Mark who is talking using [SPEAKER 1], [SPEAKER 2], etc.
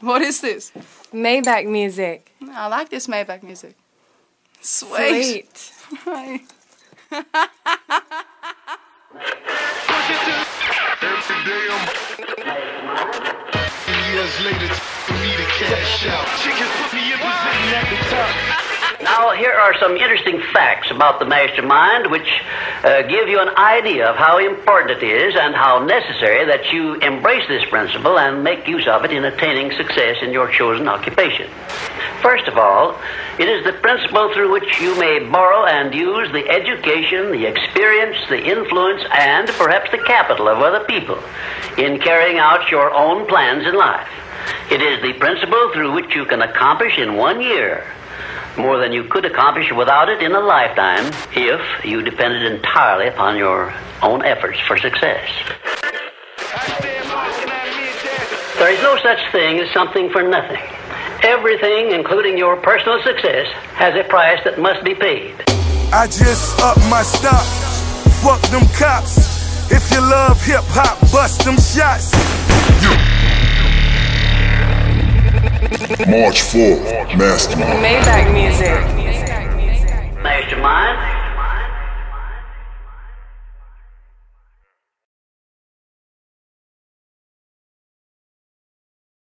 [SPEAKER 1] What is this?
[SPEAKER 2] Maybach music.
[SPEAKER 1] I like this Maybach music. Sweet.
[SPEAKER 2] Sweet.
[SPEAKER 3] Years later, for me to cash out.
[SPEAKER 4] Now, here are some interesting facts about the mastermind which uh, give you an idea of how important it is and how necessary that you embrace this principle and make use of it in attaining success in your chosen occupation. First of all, it is the principle through which you may borrow and use the education, the experience, the influence, and perhaps the capital of other people in carrying out your own plans in life. It is the principle through which you can accomplish in one year more than you could accomplish without it in a lifetime if you depended entirely upon your own efforts for success. There is no such thing as something for nothing. Everything, including your personal success, has a price that must be paid.
[SPEAKER 5] I just up my stock. Fuck them cops. If you love hip hop, bust them shots.
[SPEAKER 6] March 4th, Mastermind.
[SPEAKER 2] Maybach music.
[SPEAKER 4] Mastermind